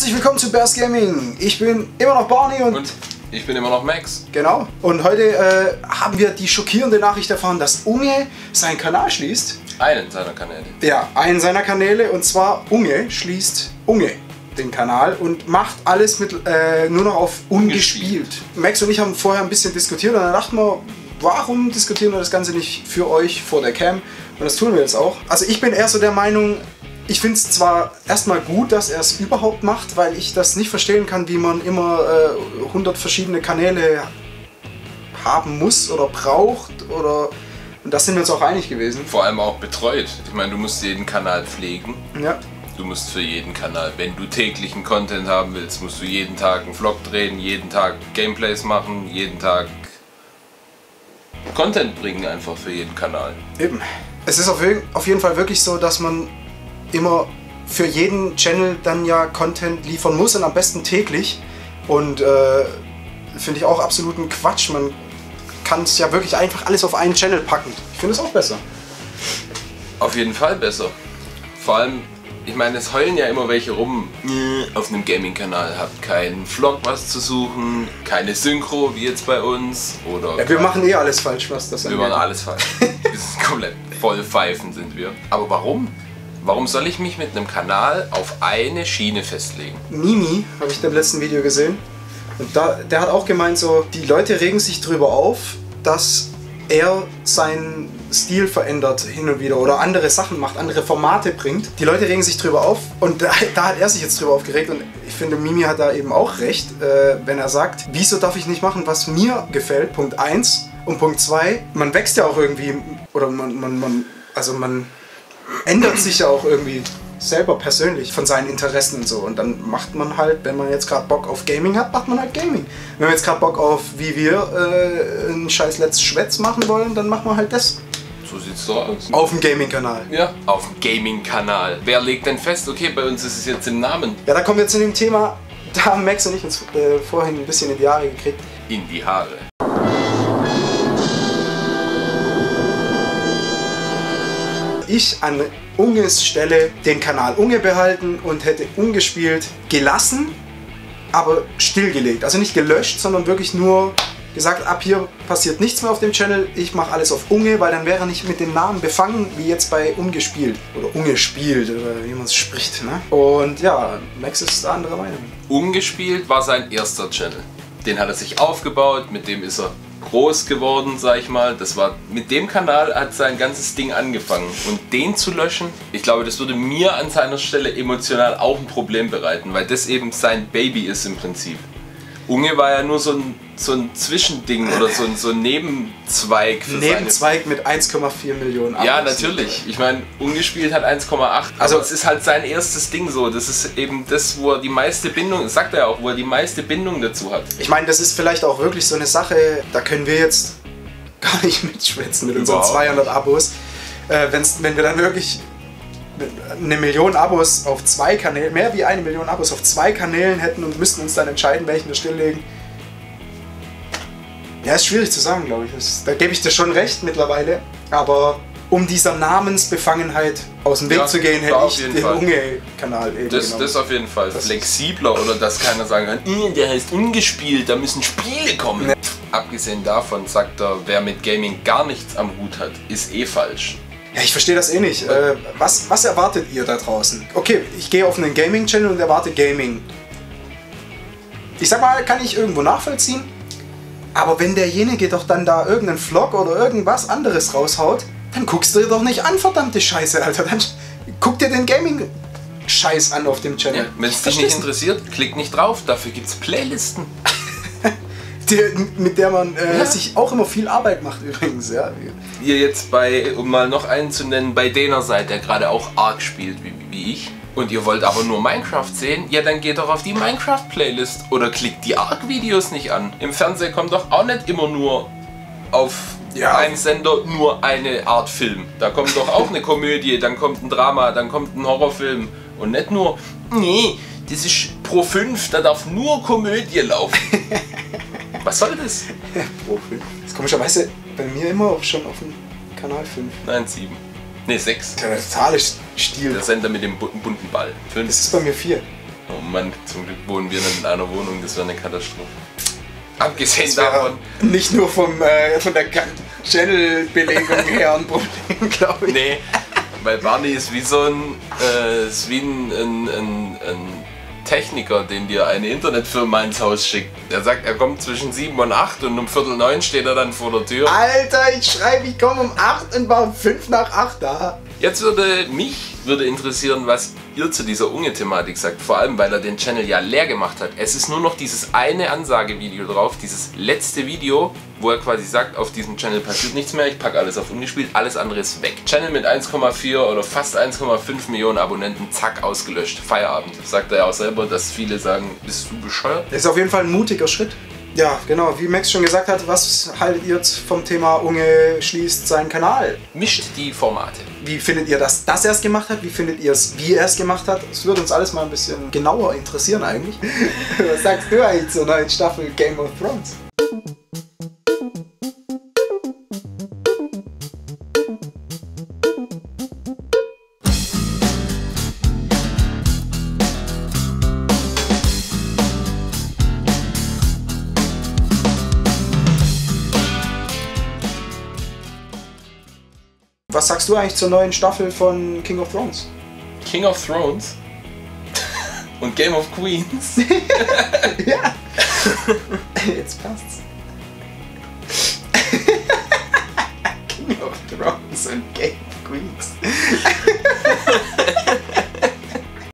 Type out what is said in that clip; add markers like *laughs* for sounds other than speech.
Herzlich willkommen zu Bears Gaming. Ich bin immer noch Barney und, Und ich bin immer noch Max. genau. Und heute äh, haben wir die schockierende Nachricht erfahren, dass Unge seinen Kanal schließt. Einen seiner Kanäle. Ja, einen seiner Kanäle und zwar Unge schließt Unge den Kanal und macht alles mit äh, nur noch auf ungespielt. Max und ich haben vorher ein bisschen diskutiert und dann dachten wir, warum diskutieren wir das Ganze nicht für euch vor der Cam? Und das tun wir jetzt auch. Also ich bin eher so der Meinung, ich finde es zwar erstmal gut, dass er es überhaupt macht, weil ich das nicht verstehen kann, wie man immer äh, 100 verschiedene Kanäle haben muss oder braucht oder und das sind wir uns auch einig gewesen. Vor allem auch betreut. Ich meine, du musst jeden Kanal pflegen. Ja. Du musst für jeden Kanal, wenn du täglichen Content haben willst, musst du jeden Tag einen Vlog drehen, jeden Tag Gameplays machen, jeden Tag Content bringen einfach für jeden Kanal. Eben. Es ist auf, je- auf jeden Fall wirklich so, dass man immer für jeden Channel dann ja Content liefern muss und am besten täglich. Und äh, finde ich auch absoluten Quatsch. Man kann es ja wirklich einfach alles auf einen Channel packen. Ich finde es auch besser. Auf jeden Fall besser. Vor allem, ich meine, es heulen ja immer welche rum. "Nö, Auf einem Gaming-Kanal habt keinen Vlog was zu suchen, keine Synchro wie jetzt bei uns oder Ja, wir machen eh alles falsch, was das Wir angeht. machen alles falsch. *laughs* Wir sind komplett voll pfeifen sind wir. Aber warum? Warum soll ich mich mit einem Kanal auf eine Schiene festlegen? Mimi habe ich im letzten Video gesehen. Und da, der hat auch gemeint, so, die Leute regen sich drüber auf, dass er seinen Stil verändert hin und wieder oder andere Sachen macht, andere Formate bringt. Die Leute regen sich drüber auf und da, da hat er sich jetzt drüber aufgeregt und ich finde, Mimi hat da eben auch recht, äh, wenn er sagt, wieso darf ich nicht machen, was mir gefällt, Punkt 1. Und Punkt 2, man wächst ja auch irgendwie, oder man, man, man also man ändert sich ja auch irgendwie selber persönlich von seinen Interessen und so. Und dann macht man halt, wenn man jetzt gerade Bock auf Gaming hat, macht man halt Gaming. Wenn wir jetzt gerade Bock auf, wie wir, äh, einen scheiß Let's Schwätz machen wollen, dann machen wir halt das. So sieht's doch aus. Auf dem Gaming-Kanal. Ja, auf dem Gaming-Kanal. Wer legt denn fest, okay, bei uns ist es jetzt im Namen Ja, da kommen wir zu dem Thema, da haben Max und ich uns äh, vorhin ein bisschen in die Jahre gekriegt. in die Haare. Ich an Unges Stelle den Kanal Unge behalten und hätte ungespielt gelassen, aber stillgelegt. Also nicht gelöscht, sondern wirklich nur gesagt, ab hier passiert nichts mehr auf dem Channel, ich mache alles auf Unge, weil dann wäre er nicht mit dem Namen befangen, wie jetzt bei Ungespielt. Oder Ungespielt, oder wie man es spricht. Ne? Und ja, Max ist anderer Meinung. Ungespielt war sein erster Channel. Den hat er sich aufgebaut, mit dem ist er groß geworden, sag ich mal. Das war mit dem Kanal hat sein ganzes Ding angefangen. Und den zu löschen, ich glaube, das würde mir an seiner Stelle emotional auch ein Problem bereiten, weil das eben sein Baby ist im Prinzip. Unge war ja nur so ein, so ein Zwischending oder so ein, so ein Nebenzweig Nebenzweig mit 1,4 Millionen Abos. ja, natürlich. Ich meine, ungespielt hat 1,8. Also- es ist halt sein erstes Ding so. Das ist eben das, wo er die meiste Bindung, sagt er ja auch, wo er die meiste Bindung dazu hat. Ich meine, das ist vielleicht auch wirklich so eine Sache, da können wir jetzt *laughs* gar nicht mitschwätzen mit unseren Überhaupt 200 Abos. Äh, wenn wir dann wirklich eine Million Abos auf zwei Kanälen, mehr wie eine Million Abos auf zwei Kanälen hätten und müssten uns dann entscheiden, welchen wir stilllegen. Ja, ist schwierig zu sagen, glaube ich. Das, da gebe ich dir schon recht mittlerweile. Aber um dieser Namensbefangenheit aus dem Weg Ja, zu gehen, hätte ich den. Unge-Kanal eben Das, genommen. das auf jeden Fall. Das Flexibler oder dass keiner sagen kann, "Ih, der heißt ungespielt, da müssen Spiele kommen. Abgesehen davon sagt er, wer mit Gaming gar nichts am Hut hat, ist eh falsch. Ja, ich verstehe das eh nicht. Äh, was, was erwartet ihr da draußen? Okay, ich gehe auf einen Gaming-Channel und erwarte Gaming. Ich sag mal, kann ich irgendwo nachvollziehen. Aber wenn derjenige doch dann da irgendeinen Vlog oder irgendwas anderes raushaut, dann guckst du dir doch nicht an, verdammte Scheiße, Alter. Dann guck dir den Gaming-Scheiß an auf dem Channel. Ja, Wenn es dich nicht interessiert, klick nicht drauf. Dafür gibt es Playlisten. *laughs* Die, mit der man äh, Ja. sich auch immer viel Arbeit macht übrigens. Ja. Ihr jetzt bei, um mal noch einen zu nennen, bei Dena seid, der gerade auch Ark spielt, wie, wie ich. Und ihr wollt aber nur Minecraft sehen, ja dann geht doch auf die Minecraft-Playlist oder klickt die Ark-Videos nicht an. Im Fernsehen kommt doch auch nicht immer nur auf Ja. einem Sender nur eine Art Film. Da kommt doch auch eine Komödie, dann kommt ein Drama, dann kommt ein Horrorfilm. Und nicht nur, nee, das ist Pro 5, da darf nur Komödie laufen. *laughs* Was soll das? Profi. Das ist komischerweise bei mir immer auch schon auf dem Kanal 5. Nein, 7. Ne, 6. Der totale Stil. Der Sender mit dem bu- bunten Ball. Das Fünf. ist bei mir 4. Oh Mann, zum Glück wohnen wir in einer Wohnung, das wäre eine Katastrophe. Abgesehen Das davon, nicht nur vom, äh, von der Channel-Belegung her ein Problem, *laughs* glaube ich. nee, weil Barney ist wie so ein, äh, ist wie ein, ein, ein, ein Techniker, den dir eine Internetfirma ins Haus schickt. Der sagt, er kommt zwischen 7 und 8 und um Viertel 9 steht er dann vor der Tür. Alter, ich schreibe, ich komme um 8 und war um 5 nach 8 da. Jetzt würde mich würde interessieren, was ihr zu dieser Unge-Thematik sagt. Vor allem, weil er den Channel ja leer gemacht hat. Es ist nur noch dieses eine Ansagevideo drauf, dieses letzte Video, wo er quasi sagt, auf diesem Channel passiert nichts mehr, ich packe alles auf ungespielt, alles andere ist weg. Channel mit 1,4 oder fast 1,5 Millionen Abonnenten, zack, ausgelöscht. Feierabend. Sagt er ja auch selber, dass viele sagen, bist du bescheuert? Das ist auf jeden Fall ein mutiger Schritt. Ja, genau, wie Max schon gesagt hat, was haltet ihr vom Thema Unge schließt seinen Kanal? Mischt die Formate. Wie findet ihr, dass das er es gemacht hat? Wie findet ihr es, wie er es gemacht hat? Das würde uns alles mal ein bisschen genauer interessieren eigentlich. *laughs* was sagst du eigentlich zur neuen Staffel Game of Thrones? Was sagst du eigentlich zur neuen Staffel von King of Thrones? King of Thrones? Und Game of Queens? *laughs* ja! Jetzt passt's. King of Thrones und Game of Queens. *laughs*